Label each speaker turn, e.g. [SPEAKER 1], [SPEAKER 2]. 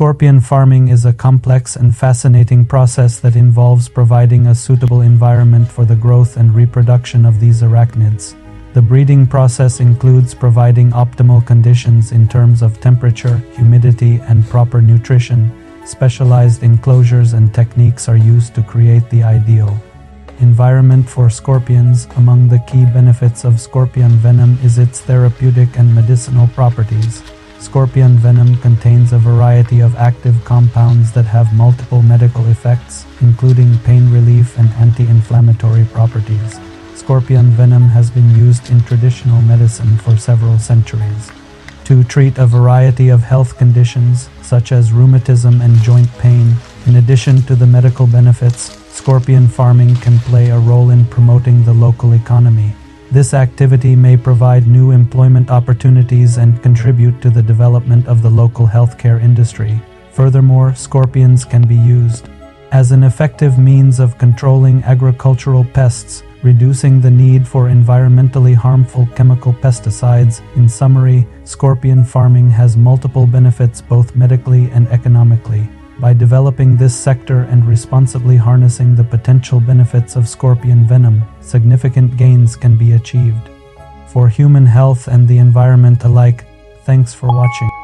[SPEAKER 1] Scorpion farming is a complex and fascinating process that involves providing a suitable environment for the growth and reproduction of these arachnids. The breeding process includes providing optimal conditions in terms of temperature, humidity, and proper nutrition. Specialized enclosures and techniques are used to create the ideal environment for scorpions. Among the key benefits of scorpion venom is its therapeutic and medicinal properties. Scorpion venom contains a variety of active compounds that have multiple medical effects, including pain relief and anti inflammatory properties. Scorpion venom has been used in traditional medicine for several centuries. To treat a variety of health conditions, such as rheumatism and joint pain, in addition to the medical benefits, scorpion farming can play a role in promoting the local economy. This activity may provide new employment opportunities and contribute to the development of the local healthcare industry. Furthermore, scorpions can be used as an effective means of controlling agricultural pests, reducing the need for environmentally harmful chemical pesticides. In summary, scorpion farming has multiple benefits both medically and economically. By developing this sector and responsibly harnessing the potential benefits of scorpion venom, significant gains can be achieved. For human health and the environment alike, thanks for watching.